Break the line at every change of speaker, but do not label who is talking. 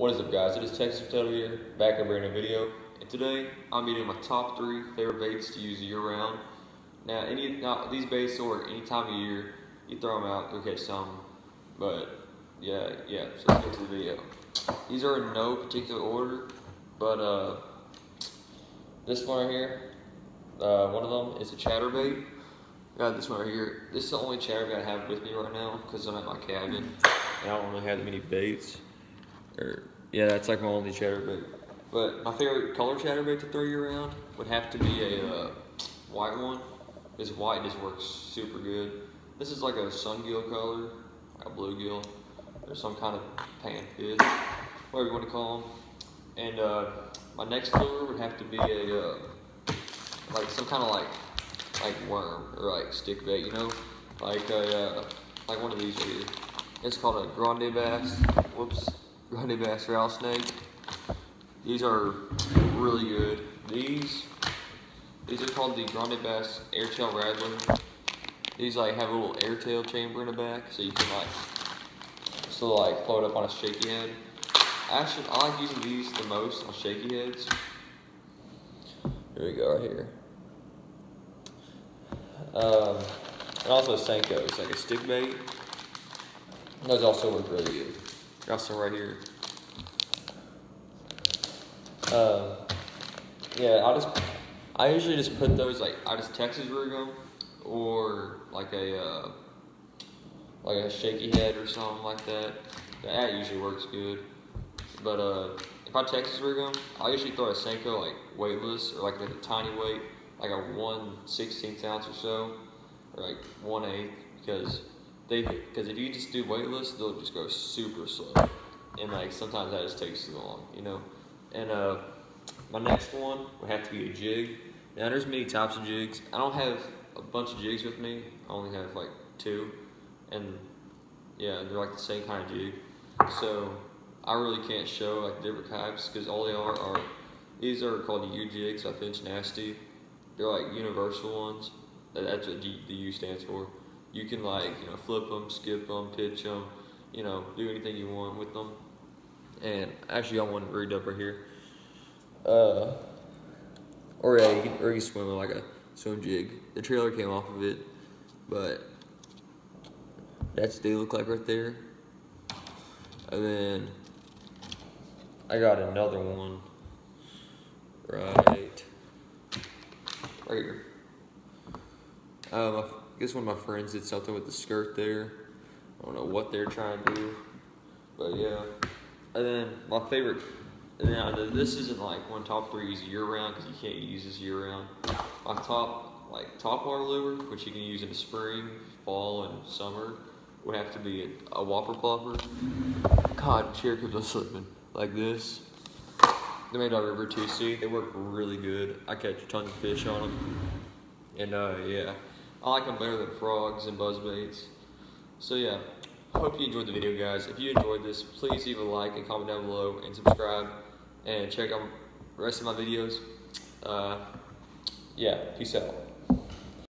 What is up guys, it is Texas Potato here, back in a new video. And today, I'm doing my top three favorite baits to use year round. Now, any now these baits will work any time of year. You throw them out, go catch some. But, yeah, yeah, so let's get to the video. These are in no particular order, but uh, this one right here, uh, one of them is a chatterbait. Got this one right here. This is the only chatterbait I have with me right now because I'm at my cabin and I don't really have many baits. Or yeah, that's like my only chatterbait. But my favorite color chatterbait to throw year round would have to be a uh, white one. This white just works super good. This is like a sungill color, like a bluegill, or some kind of panfish, whatever you want to call them. And uh, my next lure would have to be a uh, like some kind of like like worm or like stick bait, you know, like a uh, like one of these here. It's called a grande bass. Whoops. Grande Bass Rattlesnake. These are really good. These these are called the Grande Bass Airtail Rattler. These like have a little airtail chamber in the back, so you can like still like float up on a shaky head. Actually, I like using these the most on shaky heads. Here we go, right here. Um, and also Senko, it's like a stick bait. Those also work really good. Got some right here. Uh, yeah, I just, I usually just put those like, I just Texas rig them, or like a, uh, like a shaky head or something like that. That usually works good. But uh, if I Texas rig them, I usually throw a Senko like weightless or like a tiny weight, like a 1 16th ounce or so, or like 1 8 because they because if you just do weightless, they'll just go super slow, and like sometimes that just takes too long, you know. And uh, my next one would have to be a jig. Now there's many types of jigs. I don't have a bunch of jigs with me. I only have like two, and yeah, they're like the same kind of jig. So I really can't show like different types because all they are are these are called U jigs by Finch Nasty. They're like universal ones. That's what the U stands for you can like you know flip them, skip them, pitch them, you know do anything you want with them. And actually, got one rigged up right here. Uh, or yeah, you can, or you swim like a swim jig. The trailer came off of it, but that's what they look like right there. And then I got another one right right here. Um, I guess one of my friends did something with the skirt there. I don't know what they're trying to do, but yeah. And then my favorite, and now this isn't like one top three is year round because you can't use this year round. My top, like top water lure, which you can use in the spring, fall, and summer, would have to be a, a whopper plopper. God, chair keeps on slipping like this. They're made of river too. See, they work really good. I catch tons of fish on them, and uh, yeah. I like them better than frogs and buzzbaits. So yeah, hope you enjoyed the video guys. If you enjoyed this, please leave a like and comment down below and subscribe and check out the rest of my videos. Uh, yeah, peace out.